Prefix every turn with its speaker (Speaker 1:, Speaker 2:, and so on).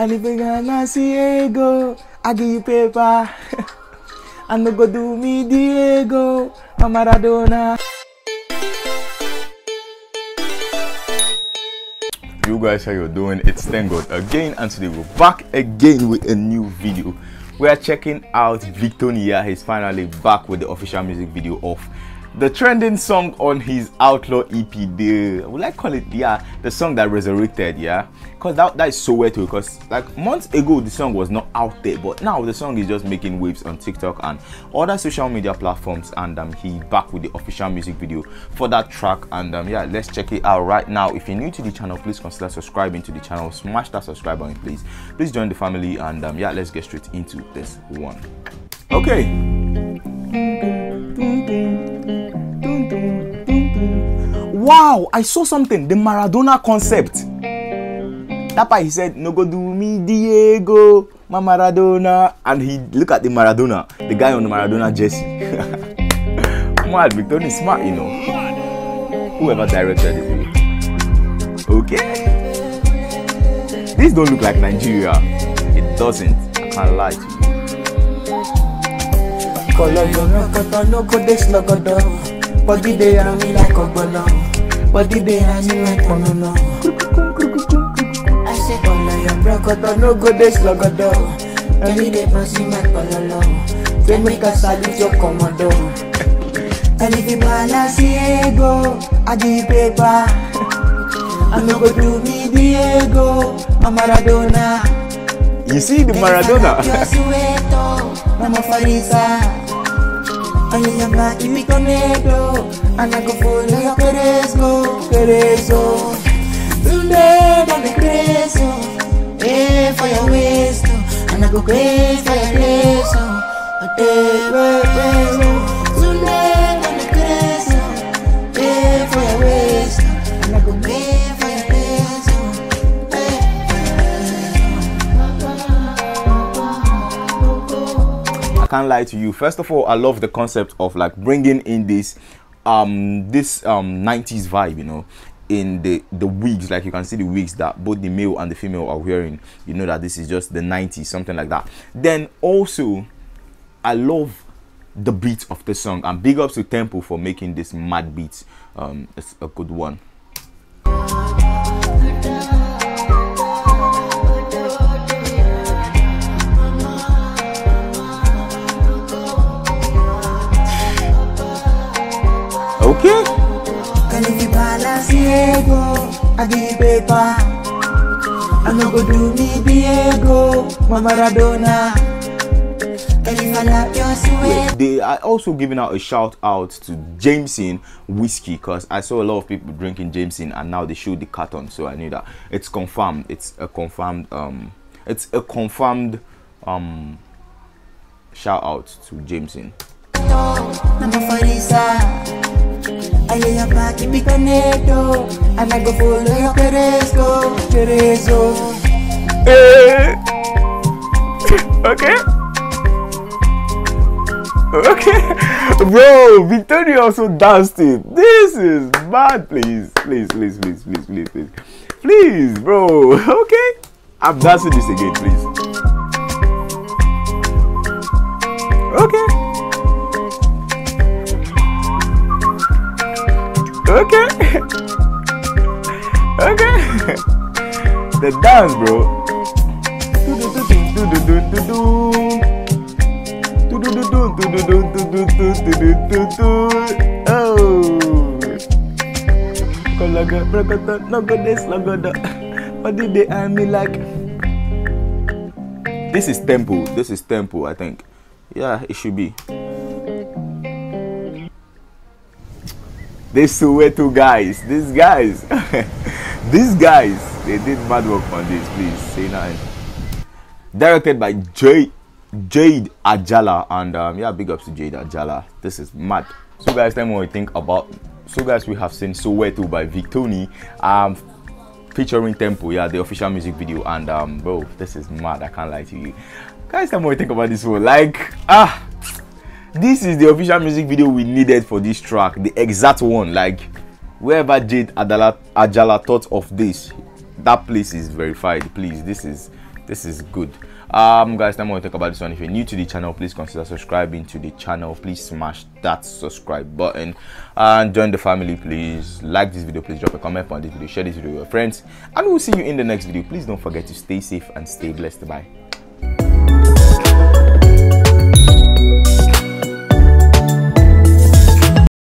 Speaker 1: And you gonna see eh, ego, I give you paper. I no go do me Diego, eh, I'm Maradona. You guys, how you doing? It's ThankGod again, and today we're back again with a new video. We are checking out Victony. He's finally back with the official music video of the trending song on his Outlaw EP. The would I call it? Yeah, the song that resurrected. Yeah, because that that is so weird too. Because like months ago the song was not out there, but now the song is just making waves on TikTok and other social media platforms. And um, he back with the official music video for that track. And um, yeah, let's check it out right now. If you're new to the channel, please consider subscribing to the channel. Smash that subscribe button, please. Please join the family. And um, yeah, let's get straight into this one. Okay. Wow, I saw something. The Maradona concept. That part he said, No go do me Diego, my Maradona. And he look at the Maradona, the guy on the Maradona jersey. Mad, Victor is smart, you know. Whoever directed it. Okay. This don't look like Nigeria. It doesn't. I can't lie to you.
Speaker 2: Dey rami like Body dey rami like ponono I say koloyo rokoto no go dey slogodo Body dey bouncy like pololo Say make I salute your commando. And if you balance ego I give paper. I no go do me Diego I'm Maradona.
Speaker 1: You see the Maradona?
Speaker 2: Mama Farisa Aliyama y mi conecto Anacofona yo perezco, perezco Tunde donde crezo Eh, falla huesto Anaco crees, falla crezo Atebe,
Speaker 1: peso can't lie to you. First of all, I love the concept of like bringing in this um this um 90s vibe, you know, in the the wigs. Like you can see the wigs that both the male and the female are wearing. You know that this is just the 90s, something like that. Then also, I love the beat of the song. And big ups to Tempoe for making this mad beat. Um, it's a good one. Okay.
Speaker 2: You balance Diego, I give paper. I me Diego, Maradona.
Speaker 1: They are also giving out a shout out to Jameson whiskey because I saw a lot of people drinking Jameson and now they showed the carton, so I knew that it's confirmed. It's a confirmed um, it's a confirmed um shout out to Jameson.
Speaker 2: Mama Farisa. I lay your it conecto. And I go follow your Perezco, Perezo.
Speaker 1: Eh. okay. Okay, bro, Victony also danced it. This is bad. Please, please, please, please, please, please, please, please, bro. Okay, I'm dancing this again, please. Okay. Okay. okay. the dance, bro. Oh. This is Tempoe. This is Tempoe, I think. Yeah, it should be. These Soweto guys, these guys, these guys, they did mad work on this. Please say nothing. Directed by Jade Jade Ajala, and um, yeah, big ups to Jade Ajala. This is mad. So guys, tell me think about. So guys, we have seen Soweto by Victony, um, featuring Tempoe. Yeah, the official music video, and um, bro, this is mad. I can't lie to you. Guys, tell me what you think about this one. Like, ah this is the official music video we needed for this track the exact one like wherever jade Adala, ajala thought of this that place is verified please this is this is good. Um guys now want to talk about this one. If you're new to the channel please consider subscribing to the channel. Please smash that subscribe button and join the family please. Like this video please drop a comment on this video share this video with your friends and we'll see you in the next video. Please don't forget to stay safe and stay blessed. Bye